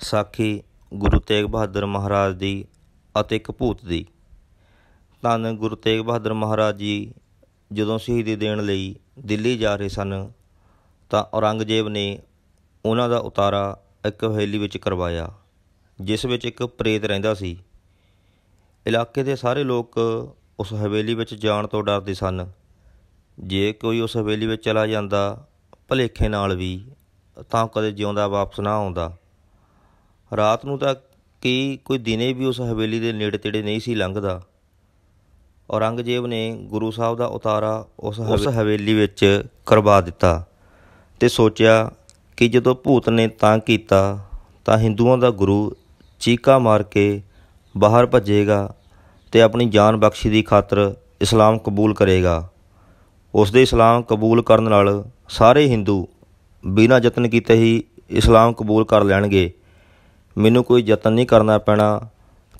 ਸਾਖੀ ਗੁਰੂ ਤੇਗ ਬਹਾਦਰ ਮਹਾਰਾਜ ਦੀ ਅਤੇ ਇੱਕ ਭੂਤ ਦੀ। ਧੰਨ ਗੁਰੂ ਤੇਗ ਬਹਾਦਰ ਮਹਾਰਾਜ ਜੀ, ਜਦੋਂ ਸ਼ਹੀਦੀ ਦੇਣ ਲਈ ਦਿੱਲੀ ਜਾ ਰਹੇ ਸਨ, ਤਾਂ ਔਰੰਗਜ਼ੇਬ ਨੇ ਉਹਨਾਂ ਦਾ ਉਤਾਰਾ ਇੱਕ ਹਵੇਲੀ ਵਿੱਚ ਕਰਵਾਇਆ, ਜਿਸ ਵਿੱਚ ਇੱਕ ਪ੍ਰੇਤ ਰਹਿੰਦਾ ਸੀ। ਇਲਾਕੇ ਦੇ ਸਾਰੇ ਲੋਕ ਉਸ ਹਵੇਲੀ ਵਿੱਚ ਜਾਣ ਤੋਂ ਡਰਦੇ ਸਨ। ਜੇ ਕੋਈ ਉਸ ਹਵੇਲੀ ਵਿੱਚ ਚਲਾ ਜਾਂਦਾ, ਭਲੇਖੇ ਨਾਲ ਵੀ ਤਾਂ ਕਦੇ ਜਿਉਂਦਾ ਵਾਪਸ ਨਾ ਆਉਂਦਾ। ਰਾਤ ਨੂੰ ਤਾਂ ਕੀ ਕੋਈ ਦਿਨੇ ਵੀ ਉਸ ਹਵੇਲੀ ਦੇ ਨੇੜੇ ਤੇੜੇ ਨਹੀਂ ਸੀ ਲੰਘਦਾ। ਔਰੰਗਜ਼ੇਬ ਨੇ ਗੁਰੂ ਸਾਹਿਬ ਦਾ ਉਤਾਰਾ ਉਸ ਹਵੇਲੀ ਵਿੱਚ ਕਰਵਾ ਦਿੱਤਾ ਤੇ ਸੋਚਿਆ ਕਿ ਜਦੋਂ ਭੂਤ ਨੇ ਤਾਂ ਕੀਤਾ ਤਾਂ ਹਿੰਦੂਆਂ ਦਾ ਗੁਰੂ ਚੀਕਾ ਮਾਰ ਕੇ ਬਾਹਰ ਭੱਜੇਗਾ ਤੇ ਆਪਣੀ ਜਾਨ ਬਖਸ਼ੀ ਦੀ ਖਾਤਰ ਇਸਲਾਮ ਕਬੂਲ ਕਰੇਗਾ। ਉਸ ਦੇ ਇਸਲਾਮ ਕਬੂਲ ਕਰਨ ਨਾਲ ਸਾਰੇ ਹਿੰਦੂ ਬਿਨਾਂ ਯਤਨ ਕੀਤੇ ਹੀ ਇਸਲਾਮ ਕਬੂਲ ਕਰ ਲੈਣਗੇ। ਮੈਨੂੰ ਕੋਈ ਯਤਨ ਨਹੀਂ ਕਰਨਾ ਪੈਣਾ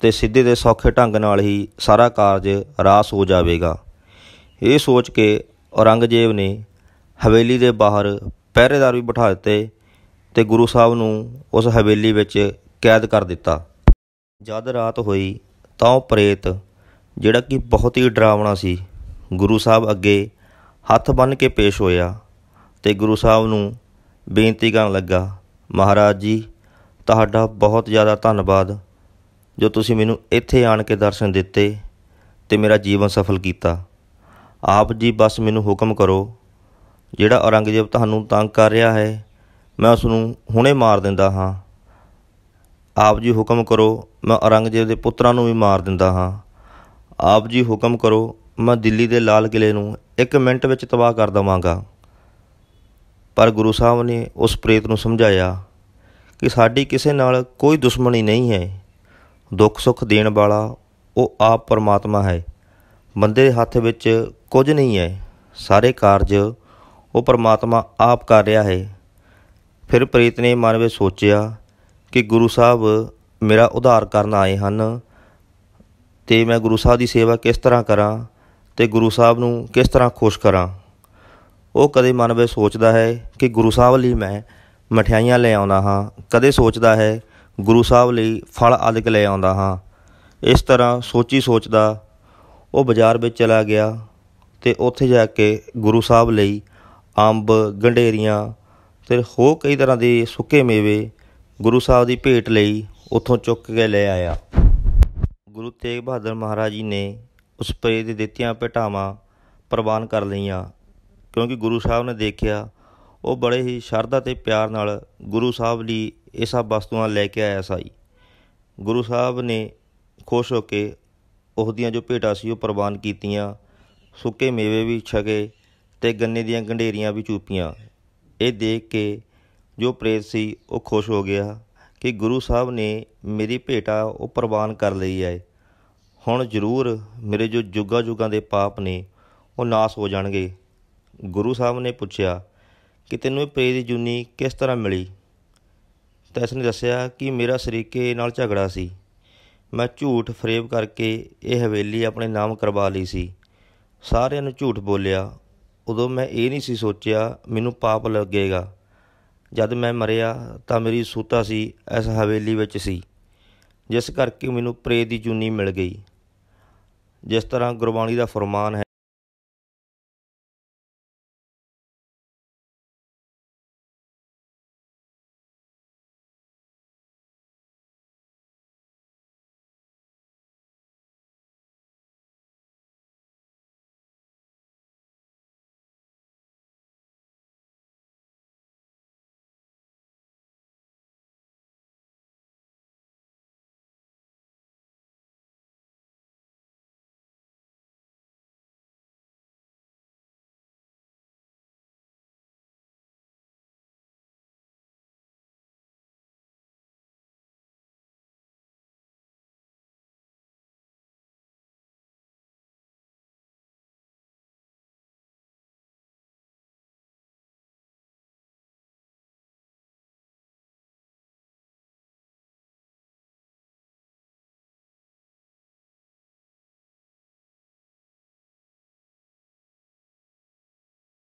ਤੇ ਸਿੱਧੇ ਤੇ ਸੌਖੇ ਢੰਗ ਨਾਲ ਹੀ ਸਾਰਾ ਕਾਰਜ ਰਾਸ ਹੋ ਜਾਵੇਗਾ। ਇਹ ਸੋਚ ਕੇ ਔਰੰਗਜ਼ੇਬ ਨੇ ਹਵੇਲੀ ਦੇ ਬਾਹਰ ਪਹਿਰੇਦਾਰ ਵੀ ਬਿਠਾ ਦਿੱਤੇ ਤੇ ਗੁਰੂ ਸਾਹਿਬ ਨੂੰ ਉਸ ਹਵੇਲੀ ਵਿੱਚ ਕੈਦ ਕਰ ਦਿੱਤਾ। ਜਦ ਰਾਤ ਹੋਈ ਤਾਂ ਉਹ ਪ੍ਰੇਤ, ਜਿਹੜਾ ਕਿ ਬਹੁਤ ਹੀ ਡਰਾਵਣਾ ਸੀ, ਗੁਰੂ ਸਾਹਿਬ ਅੱਗੇ ਹੱਥ ਬੰਨ੍ਹ ਕੇ ਪੇਸ਼ ਹੋਇਆ ਤੇ ਗੁਰੂ ਸਾਹਿਬ ਨੂੰ ਬੇਨਤੀ ਕਰਨ ਲੱਗਾ, ਮਹਾਰਾਜ ਜੀ ਤੁਹਾਡਾ ਬਹੁਤ ਜ਼ਿਆਦਾ ਧੰਨਵਾਦ ਜੋ ਤੁਸੀਂ ਮੈਨੂੰ ਇੱਥੇ ਆਣ ਕੇ ਦਰਸ਼ਨ ਦਿੱਤੇ ਤੇ ਮੇਰਾ ਜੀਵਨ ਸਫਲ ਕੀਤਾ। ਆਪ ਜੀ ਬਸ ਮੈਨੂੰ ਹੁਕਮ ਕਰੋ, ਜਿਹੜਾ ਔਰੰਗਜ਼ੇਬ ਤੁਹਾਨੂੰ ਤੰਗ ਕਰ ਰਿਹਾ ਹੈ, ਮੈਂ ਉਸ ਨੂੰ ਹੁਣੇ ਮਾਰ ਦਿੰਦਾ ਹਾਂ। ਆਪ ਜੀ ਹੁਕਮ ਕਰੋ, ਮੈਂ ਔਰੰਗਜ਼ੇਬ ਦੇ ਪੁੱਤਰਾਂ ਨੂੰ ਵੀ ਮਾਰ ਦਿੰਦਾ ਹਾਂ। ਆਪ ਜੀ ਹੁਕਮ ਕਰੋ, ਮੈਂ ਦਿੱਲੀ ਦੇ ਲਾਲ ਕਿਲੇ ਨੂੰ ਇੱਕ ਮਿੰਟ ਵਿੱਚ ਤਬਾਹ ਕਰ ਦਵਾਂਗਾ। ਪਰ ਗੁਰੂ ਸਾਹਿਬ ਨੇ ਉਸ ਪ੍ਰੇਤ ਨੂੰ ਸਮਝਾਇਆ ਕਿ ਸਾਡੀ ਕਿਸੇ ਨਾਲ ਕੋਈ ਦੁਸ਼ਮਣੀ ਨਹੀਂ ਹੈ। ਦੁੱਖ ਸੁੱਖ ਦੇਣ ਵਾਲਾ ਉਹ ਆਪ ਪਰਮਾਤਮਾ ਹੈ। ਬੰਦੇ ਦੇ ਹੱਥ ਵਿੱਚ ਕੁਝ ਨਹੀਂ ਹੈ। ਸਾਰੇ ਕਾਰਜ ਉਹ ਪਰਮਾਤਮਾ ਆਪ ਕਰ ਰਿਹਾ ਹੈ। ਫਿਰ ਪ੍ਰੀਤ ਨੇ ਮਨ ਵਿੱਚ ਸੋਚਿਆ ਕਿ ਗੁਰੂ ਸਾਹਿਬ ਮੇਰਾ ਉਧਾਰ ਕਰਨ ਆਏ ਹਨ ਤੇ ਮੈਂ ਗੁਰੂ ਸਾਹਿਬ ਦੀ ਸੇਵਾ ਕਿਸ ਤਰ੍ਹਾਂ ਕਰਾਂ ਤੇ ਗੁਰੂ ਸਾਹਿਬ ਨੂੰ ਕਿਸ ਤਰ੍ਹਾਂ ਖੁਸ਼ ਕਰਾਂ। ਉਹ ਕਦੇ ਮਨ ਵਿੱਚ ਸੋਚਦਾ ਹੈ ਕਿ ਗੁਰੂ ਸਾਹਿਬ ਲਈ ਮੈਂ ਮਠਿਆਈਆਂ ਲੈ ਆਉਂਦਾ ਹਾਂ। ਕਦੇ ਸੋਚਦਾ ਹੈ ਗੁਰੂ ਸਾਹਿਬ ਲਈ ਫਲ ਆਦਿਕ ਲੈ ਆਉਂਦਾ ਹਾਂ। ਇਸ ਤਰ੍ਹਾਂ ਸੋਚੀ ਸੋਚਦਾ ਉਹ ਬਾਜ਼ਾਰ ਵਿੱਚ ਚਲਾ ਗਿਆ ਤੇ ਉੱਥੇ ਜਾ ਕੇ ਗੁਰੂ ਸਾਹਿਬ ਲਈ ਅੰਬ, ਗੰਢੇਰੀਆਂ ਤੇ ਹੋਰ ਕਈ ਤਰ੍ਹਾਂ ਦੇ ਸੁੱਕੇ ਮੇਵੇ ਗੁਰੂ ਸਾਹਿਬ ਦੀ ਭੇਟ ਲਈ ਉੱਥੋਂ ਚੁੱਕ ਕੇ ਲੈ ਆਇਆ। ਗੁਰੂ ਤੇਗ ਬਹਾਦਰ ਮਹਾਰਾਜ ਜੀ ਨੇ ਉਸ ਪਰੇ ਦੇ ਦਿੱਤੀਆਂ ਭੇਟਾਵਾਂ ਪ੍ਰਵਾਨ ਕਰ ਲਈਆਂ ਕਿਉਂਕਿ ਗੁਰੂ ਸਾਹਿਬ ਨੇ ਦੇਖਿਆ ਉਹ ਬੜੇ ਹੀ ਸ਼ਰਧਾ ਤੇ ਪਿਆਰ ਨਾਲ ਗੁਰੂ ਸਾਹਿਬ ਲਈ ਇਹ ਸਭ ਵਸਤੂਆਂ ਲੈ ਕੇ ਆਇਆ ਸਾਈ। ਗੁਰੂ ਸਾਹਿਬ ਨੇ ਖੁਸ਼ ਹੋ ਕੇ ਉਹਦੀਆਂ ਜੋ ਭੇਟਾਂ ਸੀ ਉਹ ਪ੍ਰਵਾਨ ਕੀਤੀਆਂ, ਸੁੱਕੇ ਮੇਵੇ ਵੀ ਛਕੇ ਤੇ ਗੰਨੇ ਦੀਆਂ ਗੰਢੇਰੀਆਂ ਵੀ ਚੂਪੀਆਂ। ਇਹ ਦੇਖ ਕੇ ਜੋ ਪ੍ਰੇਤ ਸੀ ਉਹ ਖੁਸ਼ ਹੋ ਗਿਆ ਕਿ ਗੁਰੂ ਸਾਹਿਬ ਨੇ ਮੇਰੀ ਭੇਟਾ ਉਹ ਪ੍ਰਵਾਨ ਕਰ ਲਈ ਹੈ। ਹੁਣ ਜ਼ਰੂਰ ਮੇਰੇ ਜੋ ਜੁਗਾ ਜੁਗਾਂ ਦੇ ਪਾਪ ਨੇ ਉਹ ਨਾਸ ਹੋ ਜਾਣਗੇ। ਗੁਰੂ ਸਾਹਿਬ ਨੇ ਪੁੱਛਿਆ ਕਿ ਤੈਨੂੰ ਇਹ ਪ੍ਰੇਤ ਦੀ ਜੁਨੀ ਕਿਸ ਤਰ੍ਹਾਂ ਮਿਲੀ? ਤਾਂ ਇਸ ਨੇ ਦੱਸਿਆ ਕਿ ਮੇਰਾ ਸਰੀਕੇ ਨਾਲ ਝਗੜਾ ਸੀ। ਮੈਂ ਝੂਠ ਫਰੇਬ ਕਰਕੇ ਇਹ ਹਵੇਲੀ ਆਪਣੇ ਨਾਮ ਕਰਵਾ ਲਈ ਸੀ। ਸਾਰਿਆਂ ਨੂੰ ਝੂਠ ਬੋਲਿਆ। ਉਦੋਂ ਮੈਂ ਇਹ ਨਹੀਂ ਸੀ ਸੋਚਿਆ ਮੈਨੂੰ ਪਾਪ ਲੱਗੇਗਾ। ਜਦ ਮੈਂ ਮਰਿਆ ਤਾਂ ਮੇਰੀ ਸੂਤਾ ਸੀ, ਇਸ ਹਵੇਲੀ ਵਿੱਚ ਸੀ। ਜਿਸ ਕਰਕੇ ਮੈਨੂੰ ਪ੍ਰੇਤ ਦੀ ਚੁੰਨੀ ਮਿਲ ਗਈ। ਜਿਸ ਤਰ੍ਹਾਂ ਗੁਰਬਾਣੀ ਦਾ ਫਰਮਾਨ ਹੈ